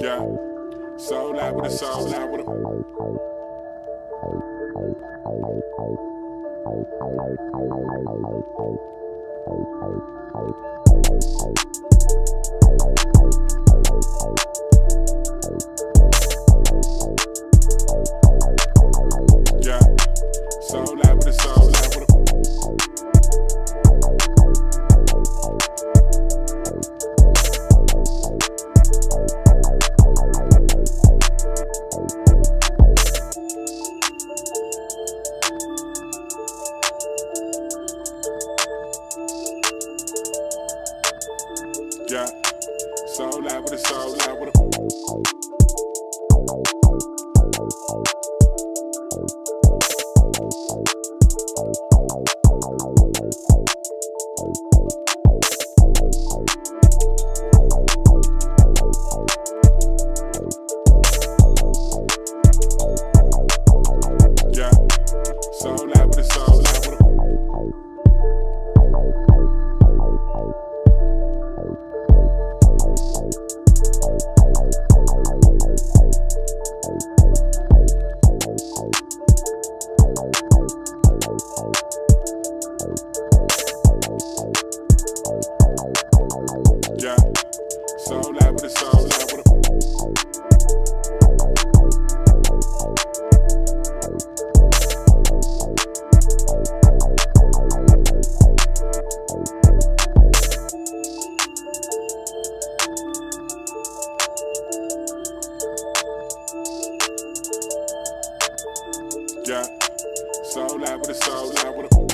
Yeah. So loud with a soul loud with a. Yeah. Soul out with a soul out with a. Yeah. Soul out with a soul out with a.